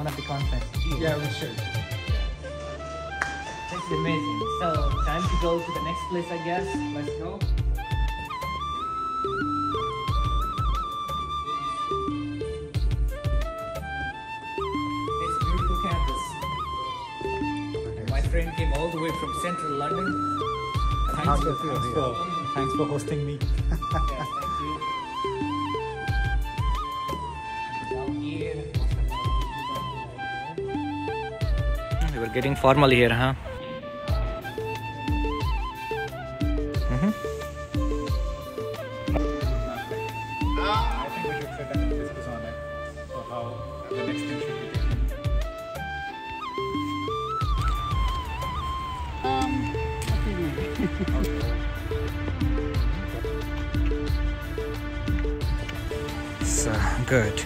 one of the conferences here. Yeah, we should. This is amazing. So time to go to the next place, I guess. Let's go. It's a beautiful campus. My friend came all the way from central London. Thanks How's for, it feel thanks for, Thanks for hosting me. yes, We're getting formal here, huh? Mm-hmm. I think we should sit and discuss on it. So how the next thing should be taken. So good.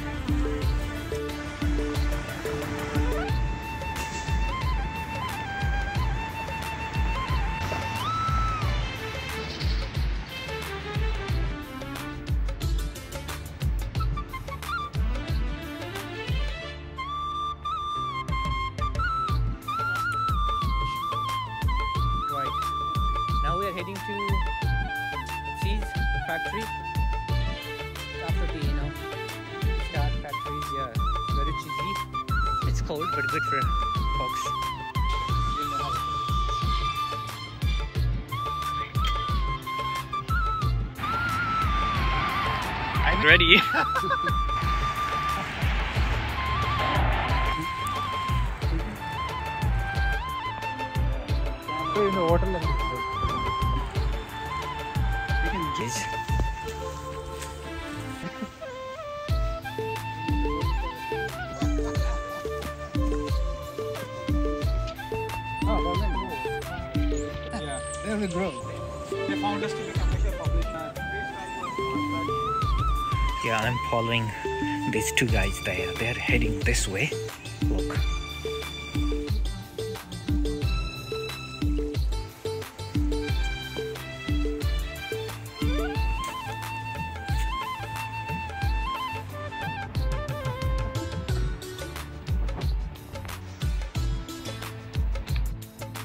Heading to cheese factory? After the you know start factories yeah very cheesy. It's cold but good for folks. I'm ready. So in the water level. Cheese. Yeah, they will grow. They found us to be commercial publisher. yeah I'm following these two guys there they're heading this way look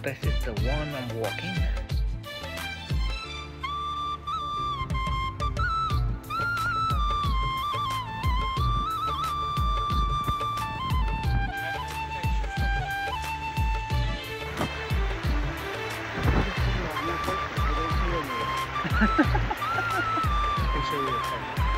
This is the one I'm walking. I can show you.